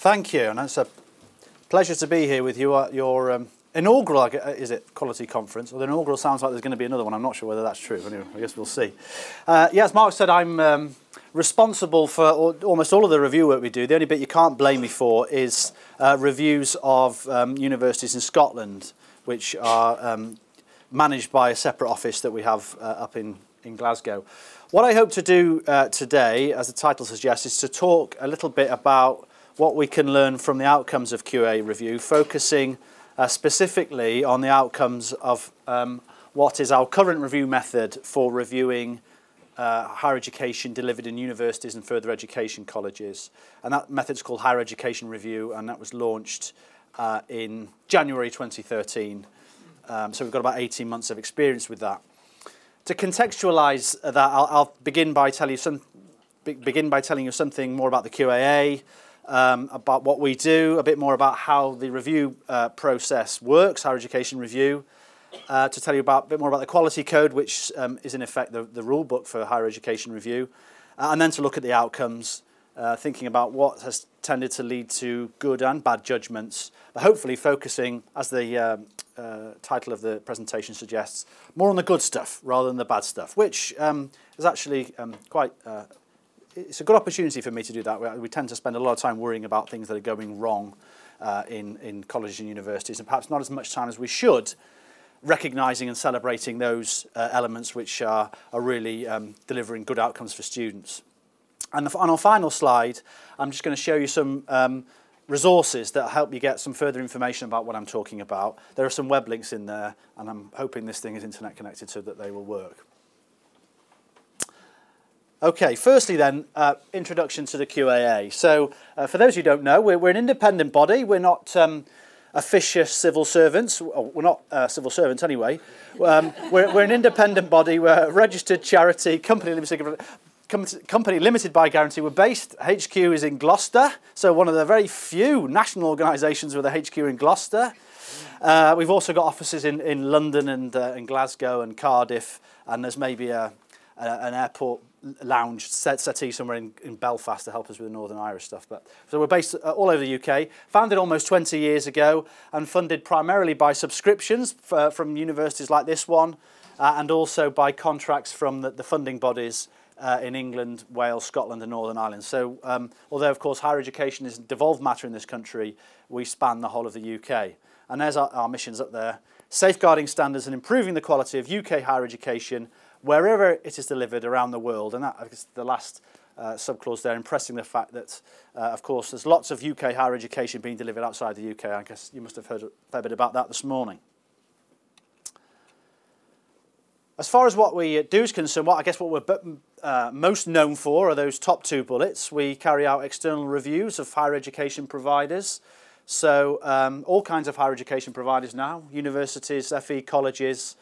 Thank you, and it's a pleasure to be here with you at your um, inaugural, uh, is it, quality conference? Or the inaugural sounds like there's going to be another one. I'm not sure whether that's true. Anyway, I guess we'll see. Uh, yeah, as Mark said, I'm um, responsible for almost all of the review work we do. The only bit you can't blame me for is uh, reviews of um, universities in Scotland, which are um, managed by a separate office that we have uh, up in, in Glasgow. What I hope to do uh, today, as the title suggests, is to talk a little bit about what we can learn from the outcomes of QA review, focusing uh, specifically on the outcomes of um, what is our current review method for reviewing uh, higher education delivered in universities and further education colleges. And that method is called Higher Education Review, and that was launched uh, in January 2013. Um, so we've got about 18 months of experience with that. To contextualize that, I'll, I'll begin by telling you some, begin by telling you something more about the QAA, um, about what we do, a bit more about how the review uh, process works, higher education review, uh, to tell you about, a bit more about the quality code, which um, is in effect the, the rule book for higher education review, uh, and then to look at the outcomes, uh, thinking about what has tended to lead to good and bad judgments, but hopefully focusing, as the um, uh, title of the presentation suggests, more on the good stuff rather than the bad stuff, which um, is actually um, quite uh, it's a good opportunity for me to do that. We, tend to spend a lot of time worrying about things that are going wrong uh, in, in colleges and universities, and perhaps not as much time as we should recognising and celebrating those uh, elements which are, are really um, delivering good outcomes for students. And the, on our final slide, I'm just going to show you some um, resources that help you get some further information about what I'm talking about. There are some web links in there, and I'm hoping this thing is internet connected so that they will work. Okay, firstly then, uh, introduction to the QAA. So uh, for those who don't know, we're, we're an independent body. We're not um, officious civil servants. Oh, we're not uh, civil servants anyway. Um, we're, we're an independent body. We're a registered charity, company limited, company limited by guarantee. We're based, HQ is in Gloucester, so one of the very few national organisations with a HQ in Gloucester. Uh, we've also got offices in, in London and uh, in Glasgow and Cardiff, and there's maybe a, a, an airport lounge set settee somewhere in, in Belfast to help us with the Northern Irish stuff. But so we're based uh, all over the UK, founded almost 20 years ago, and funded primarily by subscriptions for, from universities like this one, uh, and also by contracts from the, the funding bodies uh, in England, Wales, Scotland, and Northern Ireland. So, um, although of course higher education is devolved matter in this country, we span the whole of the UK. And there's our, our missions up there: safeguarding standards and improving the quality of UK higher education wherever it is delivered around the world. And that is the last uh, subclause there, impressing the fact that, uh, of course, there's lots of UK higher education being delivered outside the UK. I guess you must have heard a fair bit about that this morning. As far as what we do is concerned, what I guess what we're uh, most known for are those top two bullets. We carry out external reviews of higher education providers. So um, all kinds of higher education providers now, universities, FE colleges,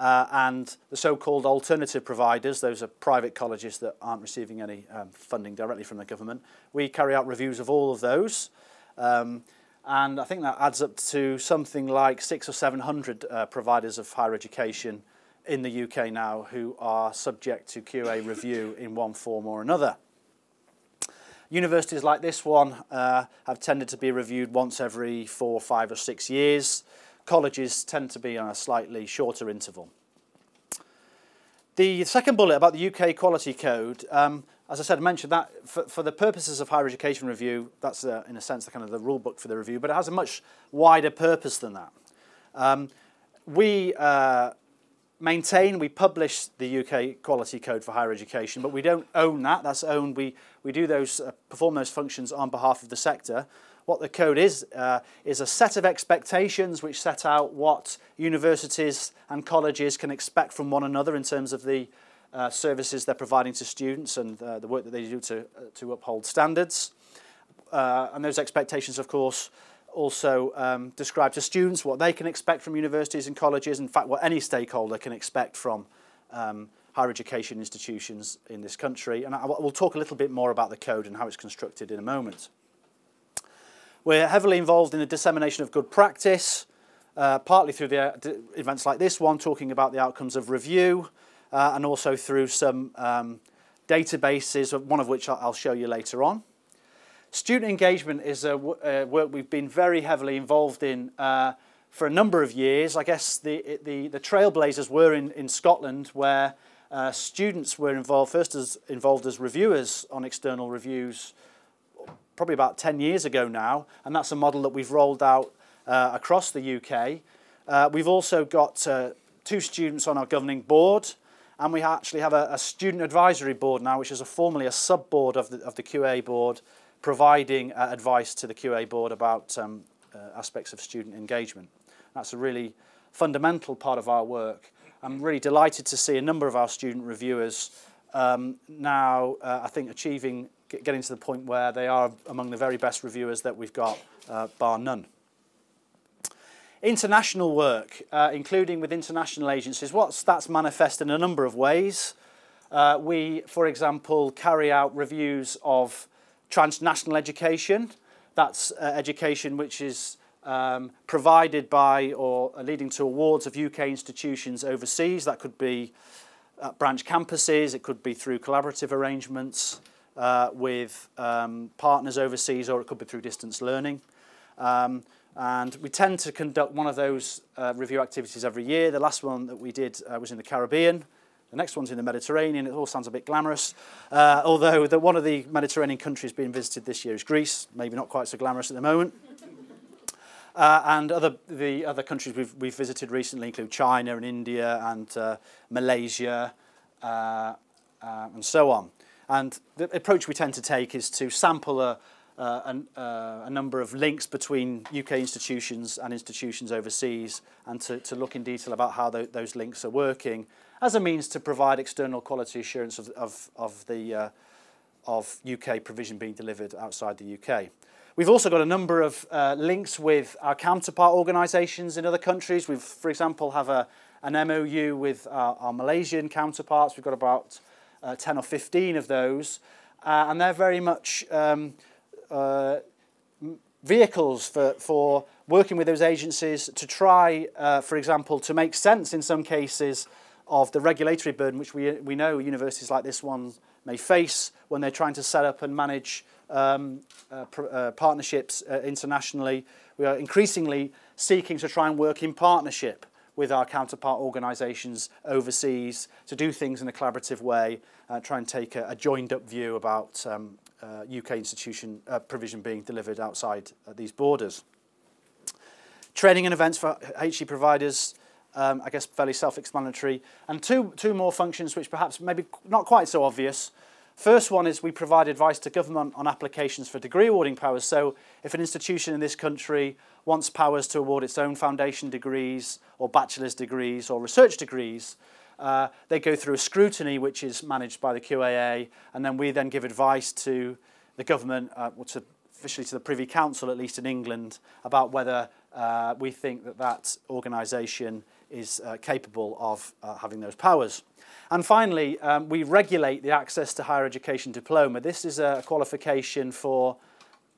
uh, and the so-called alternative providers, those are private colleges that aren't receiving any um, funding directly from the government. We carry out reviews of all of those. Um, and I think that adds up to something like six or 700 uh, providers of higher education in the UK now who are subject to QA review in one form or another. Universities like this one uh, have tended to be reviewed once every four, five or six years colleges tend to be on a slightly shorter interval. The second bullet about the UK Quality Code, um, as I said, I mentioned that for, for, the purposes of higher education review, that's uh, in a sense the kind of the rule book for the review, but it has a much wider purpose than that. Um, we uh, maintain, we publish the UK Quality Code for higher education, but we don't own that. That's owned. We, we do those, uh, perform those functions on behalf of the sector. What the code is, uh, is a set of expectations which set out what universities and colleges can expect from one another in terms of the uh, services they're providing to students and uh, the work that they do to, uh, to uphold standards. Uh, and those expectations, of course, also um, describe to students what they can expect from universities and colleges, in fact, what any stakeholder can expect from um, higher education institutions in this country. And I, we'll talk a little bit more about the code and how it's constructed in a moment. We're heavily involved in the dissemination of good practice, uh, partly through the uh, events like this one, talking about the outcomes of review, uh, and also through some um, databases, one of which I'll show you later on. student engagement is a, a work we've been very heavily involved in uh, for a number of years. I guess the, the, the trailblazers were in, in Scotland where uh, students were involved, first as involved as reviewers on external reviews probably about 10 years ago now, and that's a model that we've rolled out uh, across the UK. Uh, we've also got uh, two students on our governing board, and we actually have a, a student advisory board now, which is a formally a sub-board of the, of the QA board, providing uh, advice to the QA board about um, uh, aspects of student engagement. That's a really fundamental part of our work. I'm really delighted to see a number of our student reviewers um, now, uh, I think, achieving, getting to the point where they are among the very best reviewers that we've got, uh, bar none. International work, uh, including with international agencies, that's manifest in a number of ways. Uh, we, for example, carry out reviews of transnational education. That's uh, education which is um, provided by or leading to awards of UK institutions overseas. That could be uh, branch campuses, it could be through collaborative arrangements uh, with um, partners overseas, or it could be through distance learning. Um, and we tend to conduct one of those uh, review activities every year. The last one that we did uh, was in the Caribbean. The next one's in the Mediterranean. It all sounds a bit glamorous. Uh, although the, one of the Mediterranean countries being visited this year is Greece. Maybe not quite so glamorous at the moment. Uh, and other, the other countries we've, we've visited recently include China and India and uh, Malaysia uh, uh and so on. And the approach we tend to take is to sample a, uh, an, uh, a number of links between UK institutions and institutions overseas and to, to look in detail about how th those links are working as a means to provide external quality assurance of, of, of, the, uh, of UK provision being delivered outside the UK. We've also got a number of uh, links with our counterpart organisations in other countries. We've, for example, have a, an MOU with our, our Malaysian counterparts. We've got about uh, 10 or 15 of those. Uh, and they're very much um, uh, vehicles for, for working with those agencies to try, uh, for example, to make sense in some cases of the regulatory burden which we, we know universities like this one may face when they're trying to set up and manage um, uh, uh, partnerships internationally. We are increasingly seeking to try and work in partnership with our counterpart organisations overseas to do things in a collaborative way, uh, try and take a, a joined up view about um, uh, UK institution uh, provision being delivered outside uh, these borders. Training and events for HE providers, um, I guess fairly self-explanatory. And two, two more functions which perhaps maybe not quite so obvious. First one is we provide advice to government on applications for degree awarding powers. So if an institution in this country wants powers to award its own foundation degrees or bachelor's degrees or research degrees, uh, they go through a scrutiny which is managed by the QAA, and then we then give advice to the government, uh, or to, officially to the Privy Council, at least in England, about whether uh, we think that that organisation is uh, capable of uh, having those powers. And finally, um, we regulate the access to higher education diploma. This is a qualification for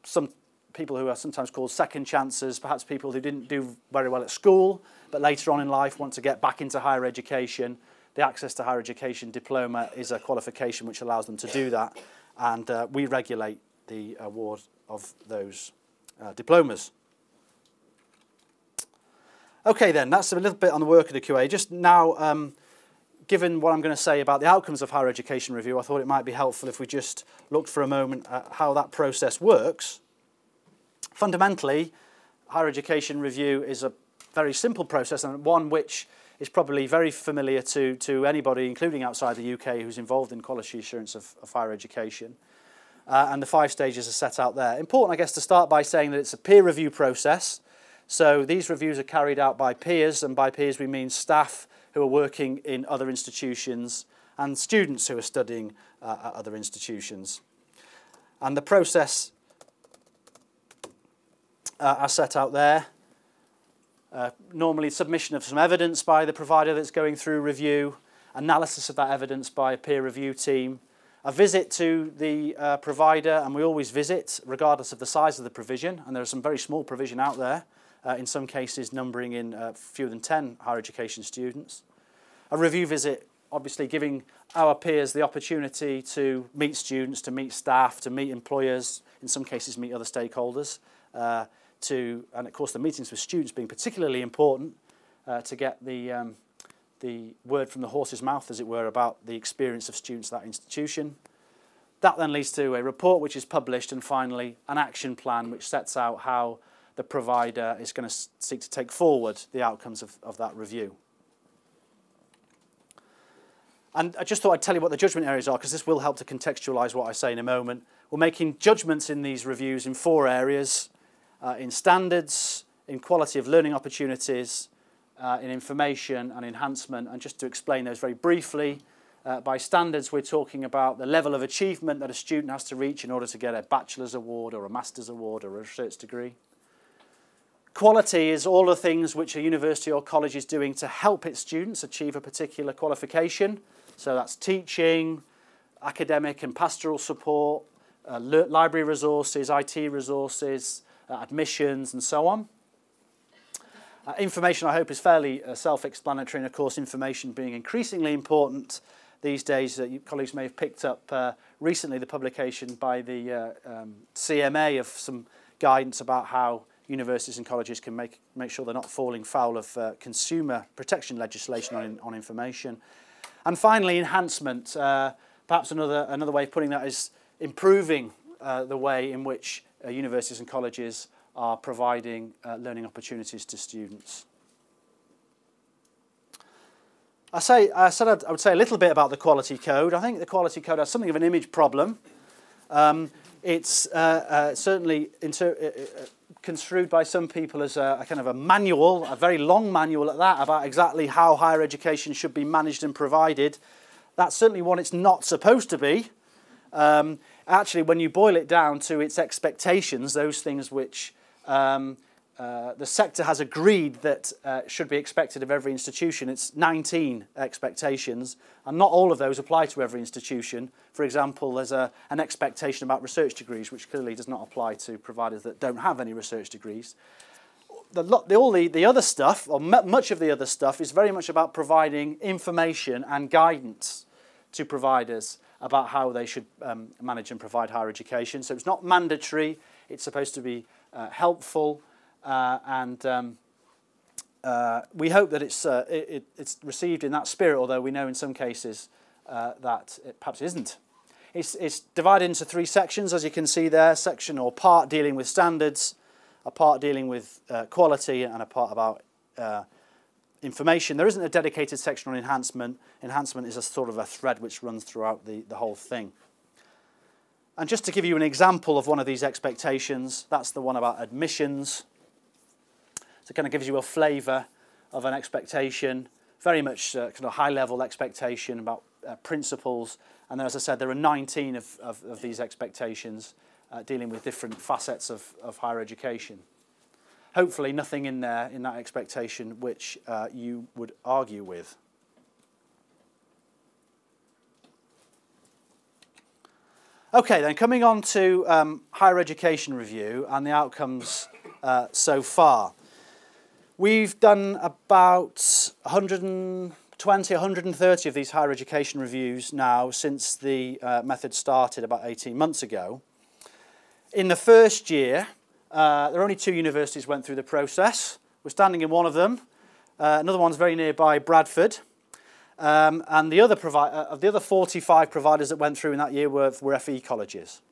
some people who are sometimes called second chances, perhaps people who didn't do very well at school, but later on in life want to get back into higher education the Access to Higher Education diploma is a qualification which allows them to do that, and uh, we regulate the award of those uh, diplomas. Okay then, that's a little bit on the work of the QA. Just now, um, given what I'm going to say about the outcomes of higher education review, I thought it might be helpful if we just looked for a moment at how that process works. Fundamentally, higher education review is a very simple process and one which is probably very familiar to, to anybody, including outside the UK, who's involved in quality assurance of, of higher education. Uh, and the five stages are set out there. Important, I guess, to start by saying that it's a peer review process. So these reviews are carried out by peers, and by peers we mean staff who are working in other institutions and students who are studying uh, at other institutions. And the process uh, are set out there. Uh, normally submission of some evidence by the provider that's going through review, analysis of that evidence by a peer review team, a visit to the uh, provider, and we always visit regardless of the size of the provision, and there are some very small provision out there, uh, in some cases numbering in uh, fewer than 10 higher education students. A review visit obviously giving our peers the opportunity to meet students, to meet staff, to meet employers, in some cases meet other stakeholders, uh, to, and of course the meetings with students being particularly important uh, to get the, um, the word from the horse's mouth, as it were, about the experience of students at that institution. That then leads to a report which is published and finally an action plan which sets out how the provider is going to seek to take forward the outcomes of, of that review. And I just thought I'd tell you what the judgment areas are because this will help to contextualise what I say in a moment. We're making judgments in these reviews in four areas, uh, in standards, in quality of learning opportunities, uh, in information and enhancement. And just to explain those very briefly, uh, by standards we're talking about the level of achievement that a student has to reach in order to get a bachelor's award or a master's award or a research degree. Quality is all the things which a university or college is doing to help its students achieve a particular qualification. So that's teaching, academic and pastoral support, uh, library resources, IT resources, uh, admissions and so on. Uh, information, I hope, is fairly uh, self-explanatory, and of course, information being increasingly important these days. Uh, colleagues may have picked up uh, recently the publication by the uh, um, CMA of some guidance about how universities and colleges can make, make sure they're not falling foul of uh, consumer protection legislation on, on information. And finally, enhancement. Uh, perhaps another, another way of putting that is improving uh, the way in which uh, universities and colleges are providing uh, learning opportunities to students. I, say, I said I'd, I would say a little bit about the quality code. I think the quality code has something of an image problem. Um, it's uh, uh, certainly uh, construed by some people as a, a, kind of a manual, a very long manual at that, about exactly how higher education should be managed and provided. That's certainly one it's not supposed to be. Um, actually, when you boil it down to its expectations, those things which um, uh, the sector has agreed that uh, should be expected of every institution. It's 19 expectations, and not all of those apply to every institution. For example, there's a, an expectation about research degrees, which clearly does not apply to providers that don't have any research degrees. The, the, all the, the other stuff, or much of the other stuff, is very much about providing information and guidance to providers about how they should um, manage and provide higher education. So it's not mandatory, it's supposed to be uh, helpful, uh, and um, uh, we hope that it's, uh, it, it's received in that spirit, although we know in some cases uh, that it perhaps isn't. It's, it's divided into three sections, as you can see there, section or part dealing with standards, a part dealing with uh, quality, and a part about uh, information. There isn't a dedicated section on enhancement. Enhancement is a sort of a thread which runs throughout the, the whole thing. And just to give you an example of one of these expectations, that's the one about admissions. It kind of gives you a flavour of an expectation, very much uh, kind of high-level expectation about uh, principles. And then, as I said, there are 19 of, of, of these expectations uh, dealing with different facets of, of higher education. Hopefully nothing in there, in that expectation, which uh, you would argue with. Okay, then coming on to um, higher education review and the outcomes uh, so far. We've done about 120, 130 of these higher education reviews now since the uh, method started about 18 months ago. In the first year, uh, there are only two universities went through the process. We're standing in one of them. Uh, another one's very nearby, Bradford. Um, and the other, uh, of the other 45 providers that went through in that year were, were FE colleges.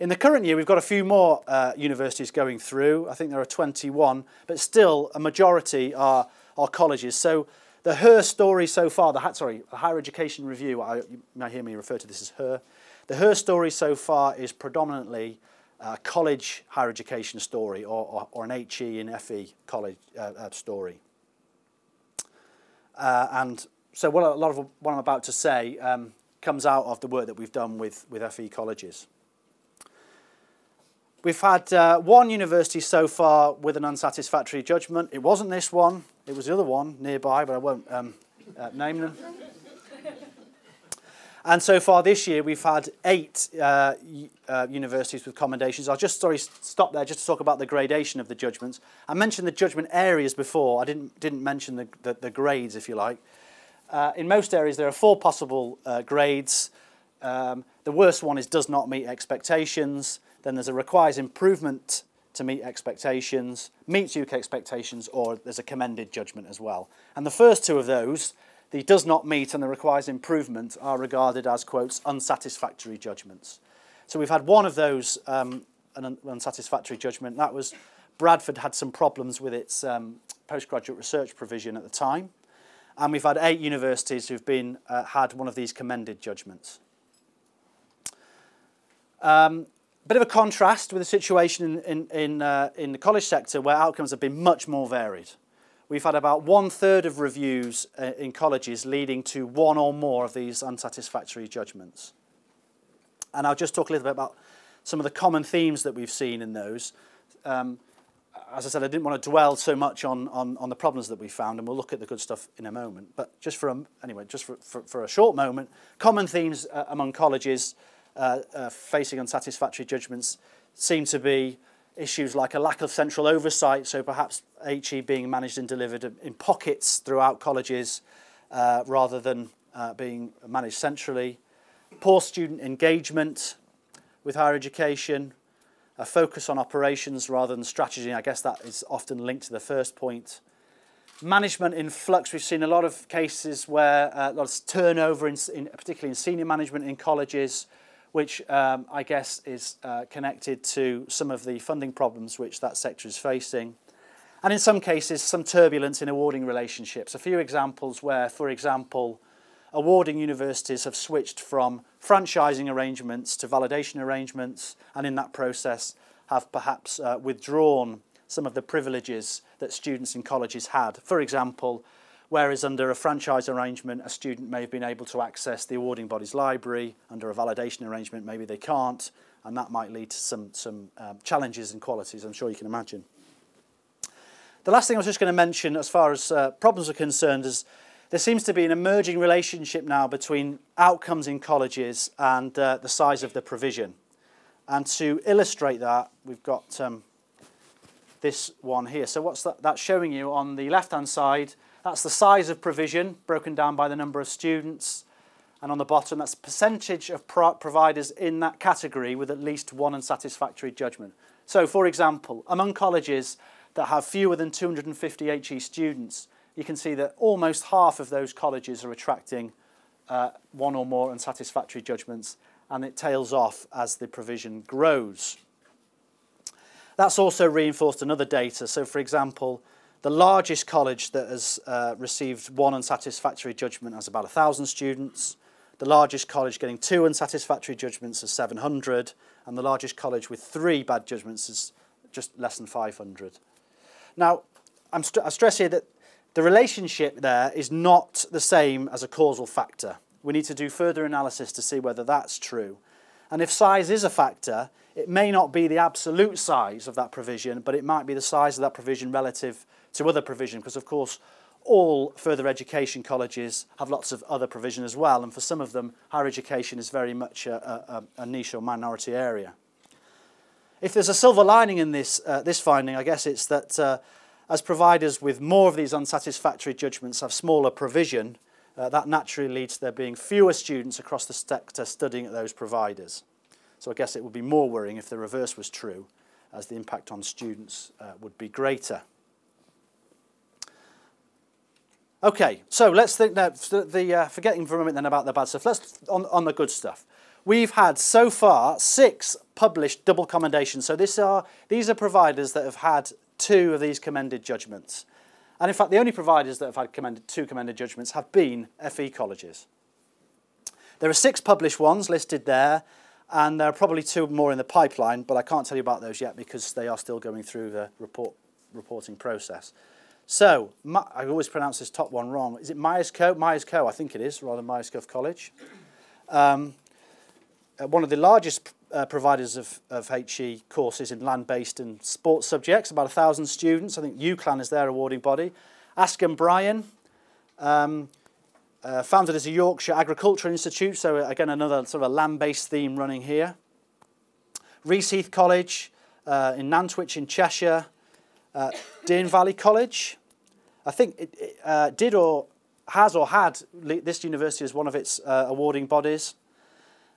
In the current year, we've got a few more uh, universities going through. I think there are 21, but still a majority are, are colleges. So the HER story so far, the, sorry, the Higher Education Review, I, you may hear me refer to this as HER. The HER story so far is predominantly a college higher education story or, or, or an HE and FE college uh, uh, story. Uh, and so what a lot of what I'm about to say um, comes out of the work that we've done with, with FE colleges. We've had uh, one university so far with an unsatisfactory judgment. It wasn't this one, it was the other one nearby, but I won't um, uh, name them. And so far this year, we've had eight uh, uh, universities with commendations. I'll just sorry, stop there just to talk about the gradation of the judgments. I mentioned the judgment areas before. I didn't, didn't mention the, the, the grades, if you like. Uh, in most areas, there are four possible uh, grades. Um, the worst one is does not meet expectations. Then there's a requires improvement to meet expectations, meets UK expectations, or there's a commended judgment as well. And the first two of those, the does not meet and the requires improvement, are regarded as, quotes, unsatisfactory judgments. So we've had one of those, um, an unsatisfactory judgment. That was Bradford had some problems with its um, postgraduate research provision at the time. And we've had eight universities who've been, uh, had one of these commended judgments. Um, bit of a contrast with the situation in, in, in, uh, in the college sector where outcomes have been much more varied. We've had about one third of reviews uh, in colleges leading to one or more of these unsatisfactory judgments. And I'll just talk a little bit about some of the common themes that we've seen in those. Um, as I said, I didn't want to dwell so much on, on, on the problems that we found, and we'll look at the good stuff in a moment. But just for a, anyway, just for, for, for a short moment, common themes uh, among colleges uh, uh, facing unsatisfactory judgments seem to be issues like a lack of central oversight, so perhaps HE being managed and delivered in pockets throughout colleges uh, rather than uh, being managed centrally, poor student engagement with higher education, a focus on operations rather than strategy. I guess that is often linked to the first point. Management in flux. We've seen a lot of cases where uh, a lot of turnover, in, in, particularly in senior management in colleges, which um, I guess is uh, connected to some of the funding problems which that sector is facing. And in some cases, some turbulence in awarding relationships. A few examples where, for example, awarding universities have switched from franchising arrangements to validation arrangements, and in that process have perhaps uh, withdrawn some of the privileges that students in colleges had. For example, whereas under a franchise arrangement, a student may have been able to access the awarding body's library. Under a validation arrangement, maybe they can't, and that might lead to some, some um, challenges and qualities, I'm sure you can imagine. The last thing I was just going to mention as far as uh, problems are concerned is there seems to be an emerging relationship now between outcomes in colleges and uh, the size of the provision. And to illustrate that, we've got um, this one here. So what's that? That's showing you on the left-hand side, that's the size of provision broken down by the number of students. And on the bottom, that's percentage of pro providers in that category with at least one unsatisfactory judgment. So, for example, among colleges that have fewer than 250 HE students, you can see that almost half of those colleges are attracting uh, one or more unsatisfactory judgments, and it tails off as the provision grows. That's also reinforced another data. So, for example, the largest college that has uh, received one unsatisfactory judgment has about 1,000 students. The largest college getting two unsatisfactory judgments is 700. And the largest college with three bad judgments is just less than 500. Now, I'm st I stress here that the relationship there is not the same as a causal factor. We need to do further analysis to see whether that's true. And if size is a factor, it may not be the absolute size of that provision, but it might be the size of that provision relative to other provision, because of course all further education colleges have lots of other provision as well, and for some of them, higher education is very much a, a, a niche or minority area. If there's a silver lining in this, uh, this finding, I guess it's that uh, as providers with more of these unsatisfactory judgments have smaller provision, uh, that naturally leads to there being fewer students across the sector studying at those providers. So I guess it would be more worrying if the reverse was true, as the impact on students uh, would be greater. Okay, so let's think now, the, uh, forgetting for a moment then about the bad stuff, let's on, on the good stuff. We've had so far six published double commendations. So this are, these are providers that have had two of these commended judgments. And in fact, the only providers that have had commended, two commended judgments have been FE colleges. There are six published ones listed there, and there are probably two more in the pipeline, but I can't tell you about those yet because they are still going through the report, reporting process. So, I always pronounce this top one wrong. Is it Myers Co? Myers Co, I think it is, rather than Myerscough College. Um, uh, one of the largest uh, providers of, of HE courses in land-based and sports subjects, about 1,000 students. I think UCLan is their awarding body. Askham Bryan, um, uh, founded as a Yorkshire Agricultural Institute, so again another sort of a land-based theme running here. Reaseheath College uh, in Nantwich in Cheshire, uh, Dearne Valley College. I think it, it uh, did or has or had this university as one of its uh, awarding bodies.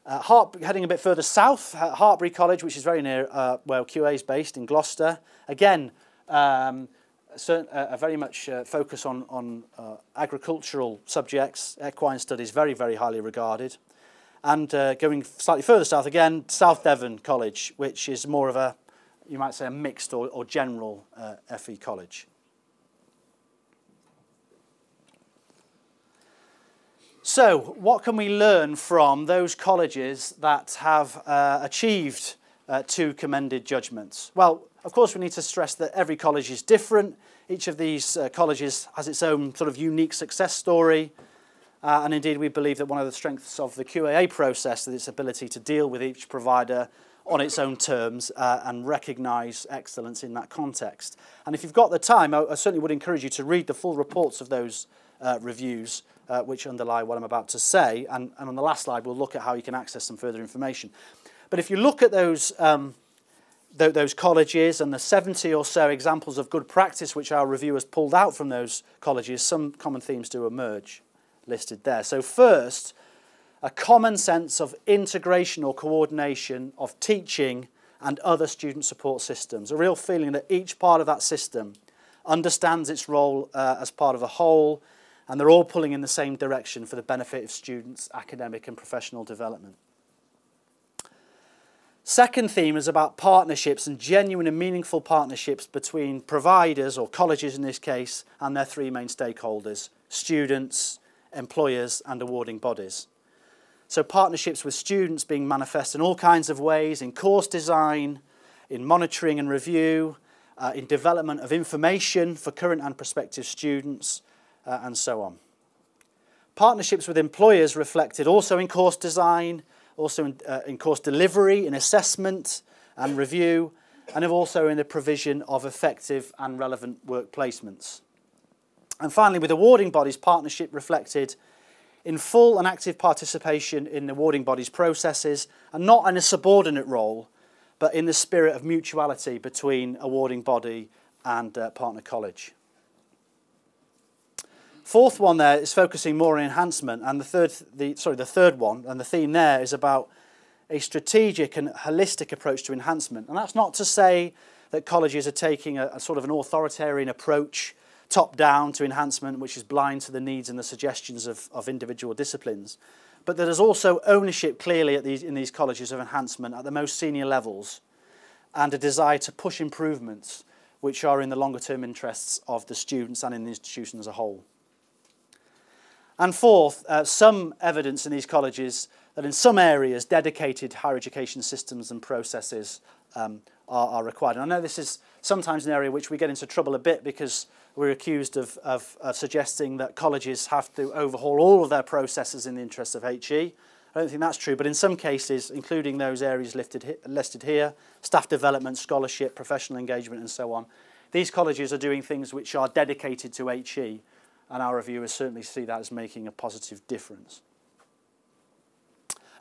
Uh, Hart, heading a bit further south, Hartpury College, which is very near uh, where QA is based in Gloucester. Again, um, certain, uh, a very much uh, focus on, on uh, agricultural subjects, equine studies, very, very highly regarded. And uh, going slightly further south again, South Devon College, which is more of a, you might say, a mixed or, or general uh, FE college. So, what can we learn from those colleges that have uh, achieved uh, two commended judgments? Well, of course, we need to stress that every college is different. Each of these uh, colleges has its own sort of unique success story. Uh, and indeed, we believe that one of the strengths of the QAA process is its ability to deal with each provider on its own terms uh, and recognise excellence in that context. And if you've got the time, I, I certainly would encourage you to read the full reports of those uh, reviews uh, which underlie what I'm about to say. And, and on the last slide, we'll look at how you can access some further information. But if you look at those, um, th those colleges and the 70 or so examples of good practice which our reviewers pulled out from those colleges, some common themes do emerge listed there. So first, a common sense of integration or coordination of teaching and other student support systems, a real feeling that each part of that system understands its role uh, as part of a whole and they're all pulling in the same direction for the benefit of students' academic and professional development. Second theme is about partnerships and genuine and meaningful partnerships between providers, or colleges in this case, and their three main stakeholders, students, employers and awarding bodies. So partnerships with students being manifest in all kinds of ways, in course design, in monitoring and review, uh, in development of information for current and prospective students, uh, and so on. Partnerships with employers reflected also in course design, also in, uh, in course delivery, in assessment and review, and also in the provision of effective and relevant work placements. And finally, with awarding bodies, partnership reflected in full and active participation in the awarding body's processes, and not in a subordinate role, but in the spirit of mutuality between awarding body and uh, partner college. Fourth one there is focusing more on enhancement, and the third, the, sorry, the third one, and the theme there is about a strategic and holistic approach to enhancement. And that's not to say that colleges are taking a, a sort of an authoritarian approach, top down to enhancement, which is blind to the needs and the suggestions of, of individual disciplines. But there's also ownership clearly at these, in these colleges of enhancement at the most senior levels and a desire to push improvements which are in the longer term interests of the students and in the institution as a whole. And fourth, uh, some evidence in these colleges that in some areas dedicated higher education systems and processes um, are, are, required. And I know this is sometimes an area which we get into trouble a bit because we're accused of, of, of suggesting that colleges have to overhaul all of their processes in the interest of HE. I don't think that's true, but in some cases, including those areas listed, listed here, staff development, scholarship, professional engagement and so on, these colleges are doing things which are dedicated to HE and our reviewers certainly see that as making a positive difference.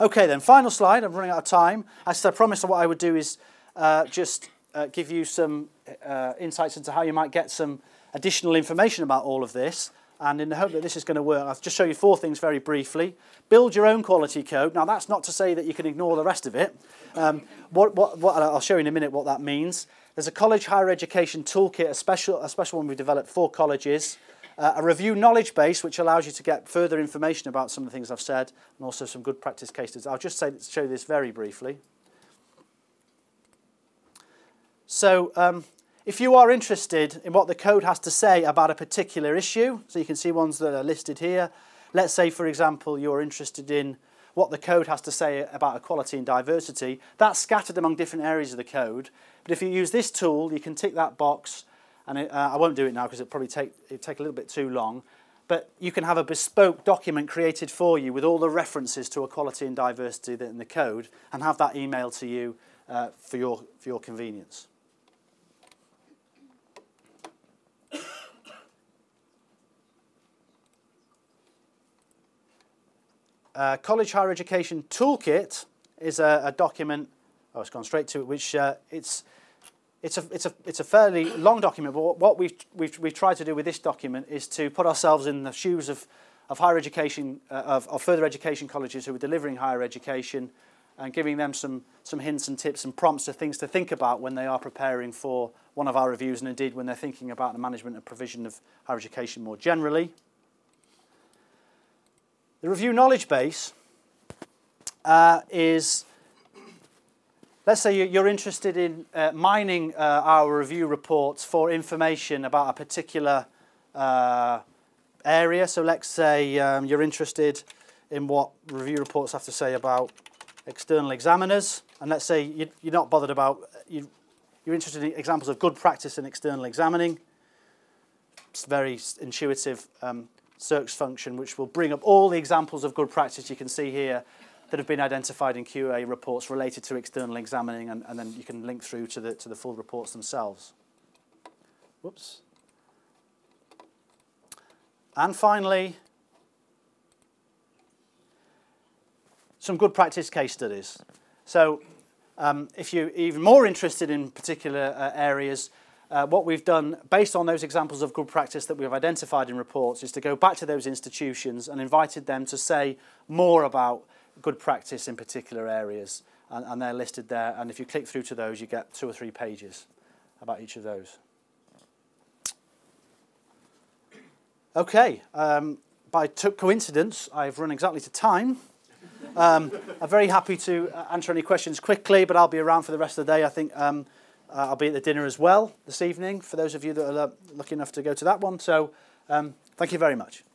Okay then, final slide, I'm running out of time. As I promised what I would do is uh, just uh, give you some uh, insights into how you might get some additional information about all of this. And in the hope that this is going to work, I'll just show you four things very briefly. Build your own quality code. Now, that's not to say that you can ignore the rest of it. Um, what, what, what, I'll show you in a minute what that means. There's a college higher education toolkit, a special, a special one we developed for colleges. Uh, a review knowledge base, which allows you to get further information about some of the things I've said, and also some good practice cases. I'll just say, show this very briefly. So um, if you are interested in what the code has to say about a particular issue, so you can see ones that are listed here. Let's say, for example, you're interested in what the code has to say about equality and diversity. That's scattered among different areas of the code. But if you use this tool, you can tick that box and it, uh, I won't do it now because it'll probably take, it'll take a little bit too long, but you can have a bespoke document created for you with all the references to equality and diversity in the code and have that emailed to you uh, for, your, for your convenience. Uh, College Higher Education Toolkit is a, a, document, oh, it's gone straight to it, which uh, it's it's a, it's a, it's a fairly long document, but what we've, we've, we've tried to do with this document is to put ourselves in the shoes of, of higher education, uh, of, of further education colleges who are delivering higher education and giving them some, some hints and tips and prompts of things to think about when they are preparing for one of our reviews and indeed when they're thinking about the management and provision of higher education more generally. The review knowledge base uh, is Let's say you're interested in uh, mining uh, our review reports for information about a particular uh, area. So let's say um, you're interested in what review reports have to say about external examiners. And let's say you, are not bothered about, you, you're interested in examples of good practice in external examining. It's very intuitive um, search function which will bring up all the examples of good practice you can see here that have been identified in QA reports related to external examining, and, and then you can link through to the, to the full reports themselves. Whoops. And finally, some good practice case studies. So um, if you're even more interested in particular uh, areas, uh, what we've done, based on those examples of good practice that we've identified in reports, is to go back to those institutions and invited them to say more about good practice in particular areas, and, and they're listed there. And if you click through to those, you get two or three pages about each of those. Okay, um, by coincidence, I've run exactly to time. Um, I'm very happy to uh, answer any questions quickly, but I'll be around for the rest of the day. I think um, uh, I'll be at the dinner as well this evening for those of you that are lucky enough to go to that one. So um, thank you very much.